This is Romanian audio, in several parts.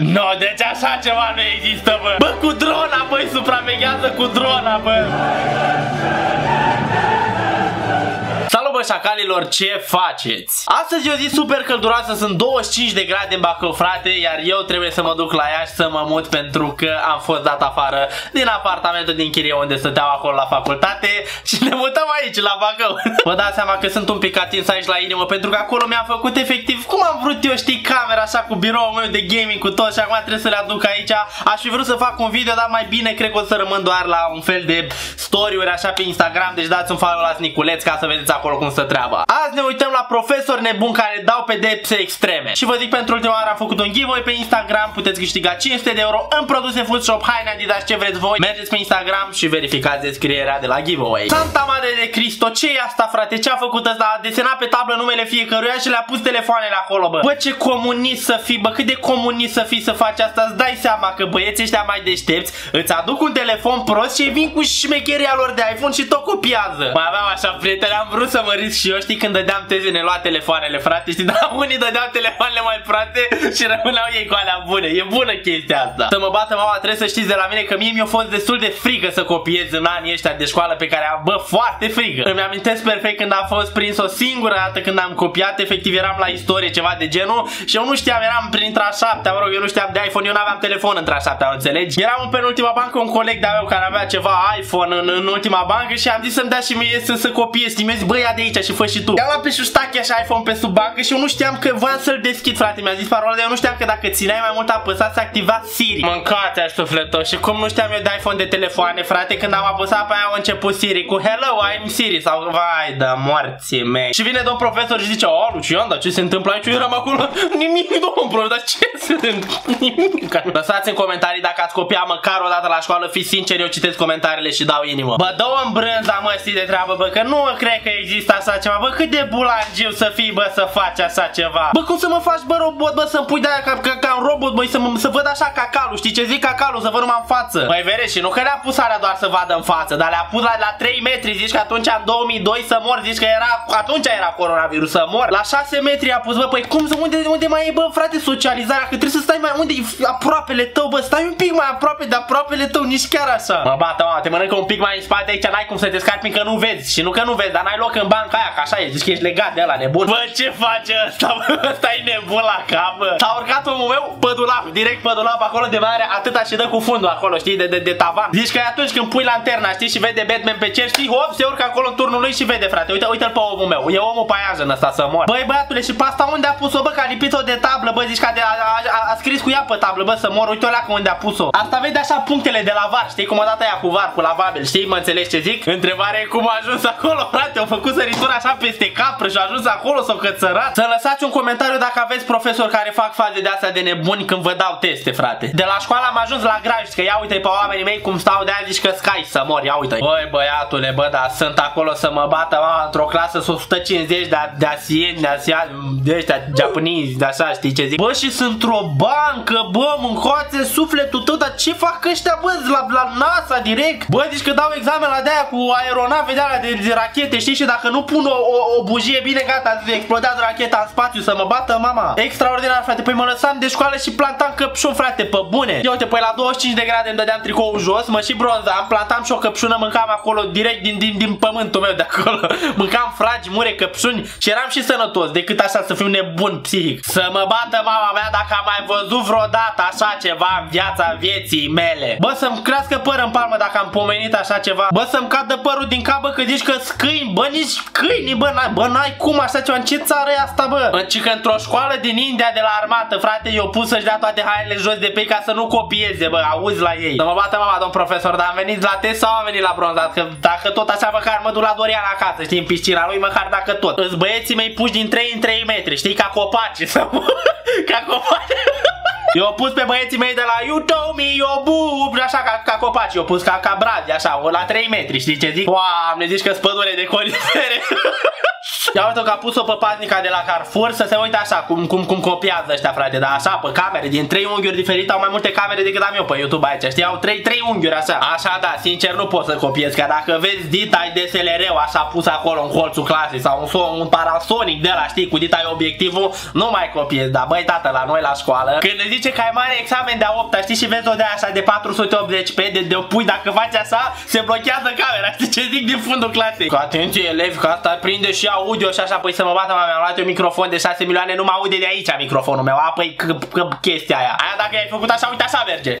No, deci așa ceva nu există, bă. Bă, cu drona, băi, supraveghează cu drona, bă. Salut bă șacalilor, ce faceți? Astăzi e o zi super călduroasă, sunt 25 de grade în Bacău, frate Iar eu trebuie să mă duc la Iași să mă mut pentru că am fost dat afară din apartamentul din chirie unde stăteam acolo la facultate Și ne mutăm aici, la Bacău Vă dați seama că sunt un pic atins aici la inimă pentru că acolo mi-am făcut efectiv cum am vrut eu, știi, camera așa cu biroul meu de gaming cu tot și acum trebuie să le aduc aici Aș fi vrut să fac un video, dar mai bine cred că o să rămân doar la un fel de story-uri așa pe Instagram Deci dați un follow la Niculeț ca să vedeți acolo cum stă treaba. Azi ne uităm la profesori nebuni care dau pedepse extreme. Și vă zic pentru ultima oară am făcut un giveaway pe Instagram, puteți câștiga 500 de euro în produse Food Shop, haine Adidas, ce vreți voi. Mergeți pe Instagram și verificați descrierea de la giveaway. Santa Madre de Cristo, ce e asta frate? Ce a făcut ăsta? A desenat pe tablă numele fiecăruia și le-a pus telefoanele acolo, bă. Bă, ce comunist să fii, bă, cât de comunist să fii să faci asta? Îți dai seama că băieții ăștia mai deștepți îți aduc un telefon prost și vin cu șmecheria lor de iPhone și tot copiază. Mai aveam așa prieteni, am vrut să mă risc și eu, știi, când dădeam teze ne lua telefoanele, frate, știi, dar unii dădeau telefoanele mai frate și rămâneau ei cu alea bune. E bună chestia asta. Să mă bată mama, trebuie să știți de la mine că mie mi-a fost destul de frică să copiez în anii ăștia de școală pe care am, bă, foarte frică. Îmi amintesc perfect când am fost prins o singură dată când am copiat, efectiv eram la istorie, ceva de genul și eu nu știam, eram printre a șaptea, mă rog, eu nu știam de iPhone, eu nu aveam telefon între a șaptea, înțelegi? Eram în penultima bancă un coleg de-a meu care avea ceva iPhone în, în ultima bancă și am zis să-mi dea și mie să, să copiez. Și mi-a zis, bă, ia de aici și fă și tu. I-am luat pe șustache așa iPhone pe sub bancă și eu nu știam că voiam să-l deschid, frate. Mi-a zis parola, dar eu nu știam că dacă țineai mai mult apăsat să activa Siri. Mâncați aș sufletul și cum nu știam eu de iPhone de telefoane, frate, când am apăsat pe aia a început Siri cu Hello, I'm Siri sau vai da morții mei. Și vine domn profesor și zice, "O, Lucian, dar ce se întâmplă aici? Eu eram acolo, nimic, domn profesor, dar ce se întâmplă? Nimic. Lăsați în comentarii dacă ați copiat măcar o dată la școală, fiți sinceri, eu citesc comentariile și dau inimă. Bă, dă în brânza, mă, de treabă, bă, că nu cred că există așa ceva. Bă, cât de bulangiu să fii, bă, să faci așa ceva. Bă, cum să mă faci, bă, robot, bă, să-mi pui de-aia ca, ca, ca, un robot, băi, să, mă, să văd așa cacalul, știi ce zic cacalul, să văd numai în față. Băi, vere și nu că le-a pus alea doar să vadă în față, dar le-a pus la, la 3 metri, zici că atunci în 2002 să mor, zici că era, atunci era coronavirus să mor. La 6 metri a pus, bă, păi cum să, unde, unde mai e, bă, frate, socializarea, că trebuie să stai mai, unde e aproapele tău, bă, stai un pic mai aproape de aproapele tău, nici chiar așa. Mă bată, mă, te mănâncă un pic mai în spate aici, n-ai cum să te scarpi că nu vezi și nu că nu vezi, dar n-ai loc în banca aia, că așa e, zici că ești legat de ăla nebun. Bă, ce face ăsta, bă, ăsta e nebun la cap, bă. S-a urcat omul meu pe dulap, direct pe dulap acolo de mare, atâta și dă cu fundul acolo, știi, de, de, de tavan. Zici că e atunci când pui lanterna, știi, și vede Batman pe cer, știi, hop, se urcă acolo în turnul lui și vede, frate, uite, uite-l pe omul meu, e omul paiajen ăsta să mor. Băi, băiatule, și pe asta unde a pus-o, bă, că a lipit-o de tablă, bă, zici că a, a, a, a, scris cu ea pe tablă, bă, să mor, uite-o că unde a pus-o. Asta vede așa punctele de la var, știi, cum a dat aia cu var, cu lavabil, știi, mă înțelegi ce zic? Întrebare cum a ajuns acolo, frate, au făcut săritura așa peste capră și a ajuns acolo s-au cățărat. Să lăsați un comentariu dacă aveți profesori care fac faze de astea de nebuni când vă dau teste, frate. De la școală am ajuns la graj, că ia uite pe oamenii mei cum stau de aia zici că scai să mor, ia uite. Băi, băiatule, bă, da, sunt acolo să mă bată, mama, într-o clasă 150 de, de asieni, de asieni, de ăștia, japonezi, de așa, știi ce zic? Bă, și sunt într-o bancă, bă, mâncoațe sufletul tău, dar ce fac ăștia, bă, la, la NASA direct? Bă, zici că dau examen la de-aia cu aeronave de alea de, de rachete, știi? Și dacă nu pun o, o, o bujie bine, gata, explodează racheta în spațiu să mă bată mama. Extraordinar, frate. Păi mă lăsam de școală și plantam căpșun, frate, pe bune. Ia uite, păi la 25 de grade îmi dădeam tricoul jos, mă și bronzam, plantam și o căpșună, mâncam acolo direct din, din, din pământul meu de acolo. mâncam fragi, mure, căpșuni și eram și sănătos, decât așa să fiu nebun psihic. Să mă bată mama mea dacă am mai văzut vreodată așa ceva în viața vieții mele. Bă, să-mi crească păr în palmă dacă am pomenit așa ceva. Bă, să-mi cadă părul din cap, bă, că zici că câini, bă, nici câini, bă, n-ai, bă, n-ai cum așa ceva, în ce țară e asta, bă? În că într-o școală din India de la armată, frate, eu pus să-și dea toate hainele jos de pe ei ca să nu copieze, bă, auzi la ei. Să mă bată mama, domn profesor, dar am venit la test sau am venit la bronzat? Că dacă tot așa, măcar mă duc la Dorian acasă, știi, în piscina lui, măcar dacă tot. Îți băieții mei puși din 3 în 3 metri, știi, ca copaci, să ca copaci. Eu au pus pe băieții mei de la You told me your boob Așa ca, ca copaci, eu pus ca, ca brazi, așa, la 3 metri, știi ce zic? Doamne, zici că spădure de conifere Ia uite că a pus-o pe paznica de la Carrefour să se uite așa cum, cum, cum copiază ăștia frate, dar așa pe camere, din trei unghiuri diferite au mai multe camere decât am eu pe YouTube aici, știi, au trei, trei unghiuri așa. Așa da, sincer nu pot să copiez, că dacă vezi dita ai DSLR-ul așa pus acolo în colțul clasei sau un, son, un parasonic de la, știi, cu dita ai obiectivul, nu mai copiez, dar băi tată, la noi la școală, când ne zice că ai mare examen de a 8 știi, și vezi o de așa de 480p, de, de o pui, dacă faci așa, se blochează camera, știi ce zic din fundul clasei. Cu atenție elevi, că asta prinde și audio și așa, păi să mă bată, mi-am luat eu microfon de 6 milioane, nu mă aude de aici microfonul meu, a, păi chestia aia. Aia dacă ai făcut așa, uite așa merge.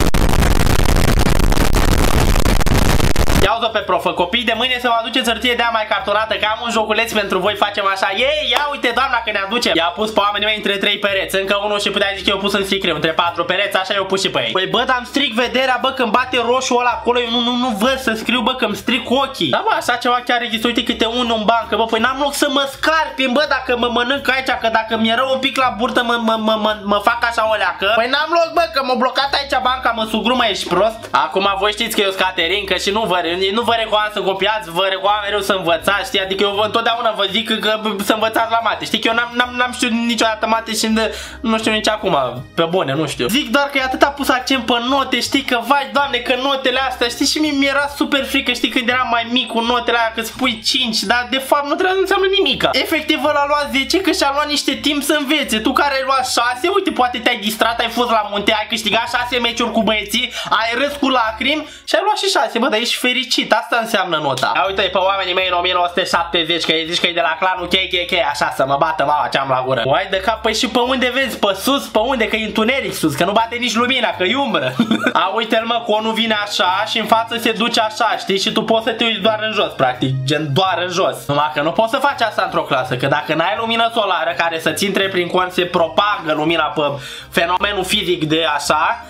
Ia-o pe profă, copii de mâine să vă aduceți hârtie de mai cartonată Că am un joculeț pentru voi, facem așa. Ei, ia uite doamna că ne aducem. I-a pus pe oamenii mei între 3 pereți Încă unul și putea zice eu pus în scriu Între 4 pereți, așa eu pus și pe ei. Păi bă, dar am stric vederea, bă, când bate roșu ăla acolo Eu nu, nu, nu văd să scriu, bă, că îmi stric ochii. Da, bă, așa ceva chiar există, uite câte unul în bancă Bă, păi n-am loc să mă scarpin, bă, dacă mă mănânc aici Că dacă mi-e rău un pic la burtă, mă, mă, mă, mă, mă fac așa o leacă. Păi n-am loc, bă, că m-a blocat aici banca, mă sugrumă, ești prost? Acum voi știți că eu sunt Caterin, că și nu vă, nu vă recomand să copiați, vă recomand mereu să învățați, știi? Adică eu vă, întotdeauna vă zic că, că să învățați la mate. Știi că eu n-am știut niciodată mate și de, nu știu nici acum, pe bune, nu știu. Zic doar că e atât pus accent pe note, știi că vai, doamne, că notele astea, știi? Și mi era super frică, știi, când eram mai mic cu notele alea, că spui 5, dar de fapt nu trebuie să înseamnă nimica. Efectiv, ăla a luat 10 că și-a luat niște timp să învețe. Tu care ai luat 6, uite, poate te-ai distrat, ai fost la munte, ai câștigat 6 meciuri cu băieții, ai râs cu lacrimi și ai luat și 6, bă, dar ești fericit, asta înseamnă nota. Ia uite pe oamenii mei în 1970 că îi zici că e de la clanul KKK, așa să mă bată mama ce am la gură. Uai de cap, păi și pe unde vezi? Pe sus? Pe unde? Că e întuneric sus, că nu bate nici lumina, că e umbră. A, uite-l mă, conul vine așa și în față se duce așa, știi? Și tu poți să te uiți doar în jos, practic, gen doar în jos. Numai că nu poți să faci asta într-o clasă, că dacă n-ai lumină solară care să-ți intre prin con, se propagă lumina pe fenomenul fizic de așa,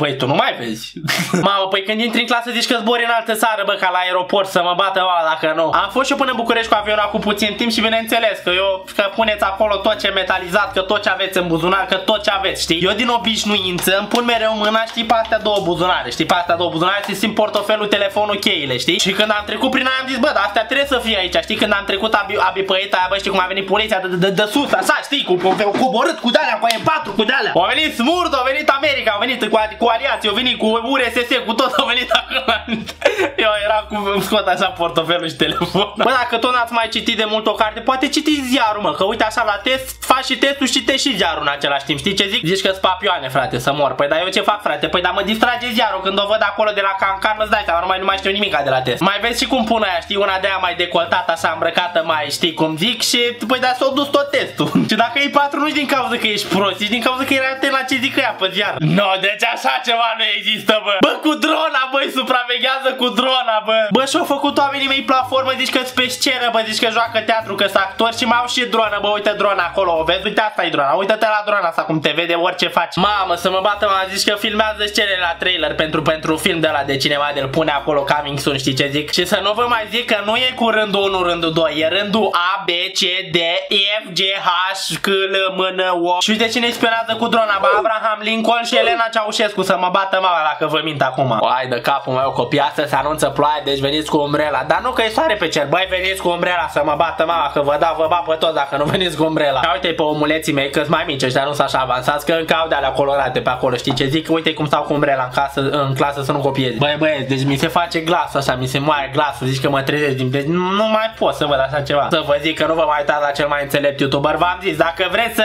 Păi tu nu mai vezi. Mamă, păi când intri în clasă zici că zbori în altă țară, bă, ca la aeroport să mă bată ăla dacă nu. Am fost și eu până în București cu avionul cu puțin timp și bineînțeles că eu că puneți acolo tot ce metalizat, că tot ce aveți în buzunar, că tot ce aveți, știi? Eu din obișnuință îmi pun mereu mâna, știi, pe astea două buzunare, știi, pe astea două buzunare se simt portofelul, telefonul, cheile, știi? Și când am trecut prin aia am zis, bă, dar astea trebuie să fie aici, știi? Când am trecut abi, abi păieta aia, bă, știi cum a venit poliția de, de, de, sus, așa, știi, cu, cu, cu coborât cu de-alea, cu M4, cu de-alea. Au venit smurt, au venit America, au venit cu, cu aliații, au venit cu URSS, cu tot au venit acolo. Eu eram cu scot așa portofelul și telefon. Bă, dacă tot n-ați mai citit de mult o carte, poate citiți ziarul, mă, că uite așa la test, faci și testul și te și ziarul în același timp. Știi ce zic? Zici că-s papioane, frate, să mor. Păi dar eu ce fac, frate? Păi dar mă distrage ziarul când o văd acolo de la cancan, îți dai seama, nu mai, nu mai știu nimic de la test. Mai vezi și cum pun aia, știi, una de aia mai decoltată, așa îmbrăcată, mai știi cum zic și păi dar s-o dus tot testul. și dacă e 4 nu din cauza că ești prost, ești din cauza că era atent la ce zic ea pe ziar. No, deci așa ceva nu există, bă. Bă, cu drona, băi, supraveghează cu drona, bă. Bă, și-au făcut oamenii mei platformă, zici că-s pe scenă, bă, zici că joacă teatru, că sunt actori și mai au și dronă, bă, uite drona acolo, o vezi? Uite asta e drona, uite-te la drona asta cum te vede orice faci. Mamă, să mă bată, m-a zis că filmează scenele la trailer pentru, pentru film de la de cineva, de pune acolo coming soon, știi ce zic? Și să nu vă mai zic că nu e cu rândul 1, rândul 2, e rândul A, B, C, D, E, F, G, H, C, L, M, N, O. Și uite cine spionează cu drona, bă, Abraham Lincoln și Elena Ceaușescu, să mă bată mama dacă vă mint acum. Hai de capul meu copii, asta se anunță ploaie, deci veniți cu umbrela. Dar nu că e soare pe cer, băi veniți cu umbrela să mă bată mama, că vă dau, vă bat pe toți dacă nu veniți cu umbrela. Ia uite pe omuleții mei, că mai mici ăștia nu sunt așa avansați, că încă au de alea colorate pe acolo, știi ce zic? Uite cum stau cu umbrela în, casă, în clasă să nu copiez. Băi băi, deci mi se face glas așa, mi se moaie glasul, zici că mă trezesc din deci nu mai pot să văd așa ceva. Să vă zic că nu vă mai uitați la cel mai înțelept youtuber, v-am zis, dacă vreți să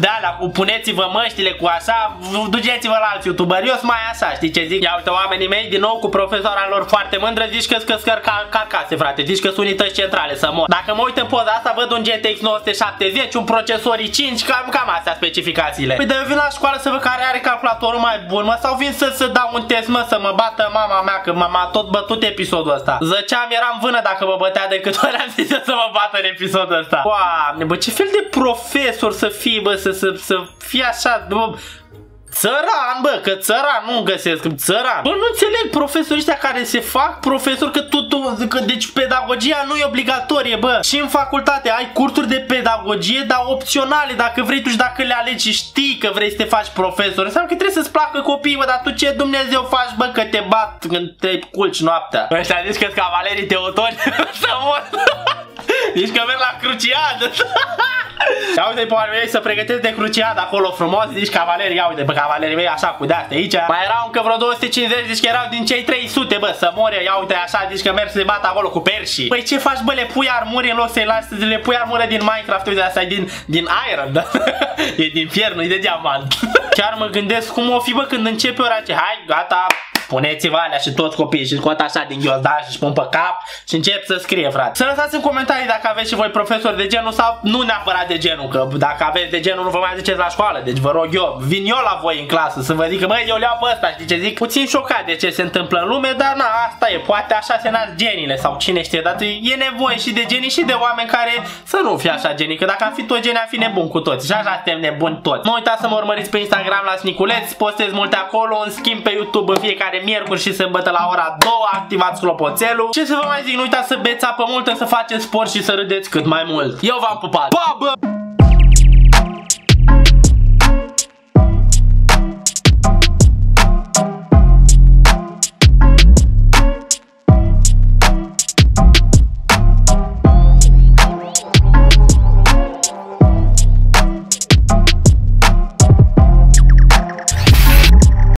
de alea, puneți-vă măștile cu așa, duceți-vă la alți youtuber. Eu sunt mai așa, știi ce zic? Ia uite oamenii mei, din nou cu profesoara lor foarte mândră, zici că că scăr car carcase, frate, zici că sunt unități centrale să mor. Dacă mă uit în poza asta, văd un GTX 970, un procesor i5, cam, cam astea specificațiile. Păi de eu vin la școală să văd care are calculatorul mai bun, mă, sau vin să, să dau un test, mă, să mă bată mama mea, că m-a tot bătut episodul ăsta. Zăceam, eram vână dacă mă bătea decât ori am zis să mă bată în episodul ăsta. Doamne, bă, ce fel de profesor să fii, bă, să, să, să fii așa, bă, Țăran, bă, că țăran nu găsesc, țăran. Bă, nu înțeleg profesorii ăștia care se fac profesori, că tu, tu că, deci pedagogia nu e obligatorie, bă. Și în facultate ai cursuri de pedagogie, dar opționale, dacă vrei tu și dacă le alegi și știi că vrei să te faci profesor. Înseamnă că trebuie să-ți placă copiii, bă, dar tu ce Dumnezeu faci, bă, că te bat când te culci noaptea. Ăștia zici că cavalerii teotori să mor. Zici că merg la cruciadă. Ia uite pe mei să pregătesc de cruciadă acolo frumos, zici cavalerii, ia uite pe cavalerii mei așa cu de aici. Mai erau încă vreo 250, zici că erau din cei 300, bă, să mori, ia uite așa, zici că merg să se bată acolo cu perși. Păi ce faci, bă, le pui armuri în loc să-i lași, le pui armură din Minecraft, uite, asta e din, din iron, da? e din fier, nu e de diamant. Chiar mă gândesc cum o fi, bă, când începe ora ce, hai, gata, Puneți-vă alea și toți copiii și scot așa din ghiozdan și pun pe cap și încep să scrie, frate. Să lăsați în comentarii dacă aveți și voi profesori de genul sau nu neapărat de genul, că dacă aveți de genul nu vă mai ziceți la școală, deci vă rog eu, vin eu la voi în clasă să vă zic că băi, eu le iau pe ăsta, știi ce zic? Puțin șocat de ce se întâmplă în lume, dar na, asta e, poate așa se nasc genile sau cine știe, dar e nevoie și de genii și de oameni care să nu fie așa genii, că dacă am fi tot genii am fi nebun cu toți și așa suntem nebuni toți. Nu uitați să mă urmăriți pe Instagram la Sniculeț, postez multe acolo, în schimb pe YouTube în fiecare miercuri și sâmbătă la ora 2 activați clopoțelul. Ce să vă mai zic, nu uitați să beți apă multă, să faceți sport și să râdeți cât mai mult. Eu v-am pupat. Pa, bă!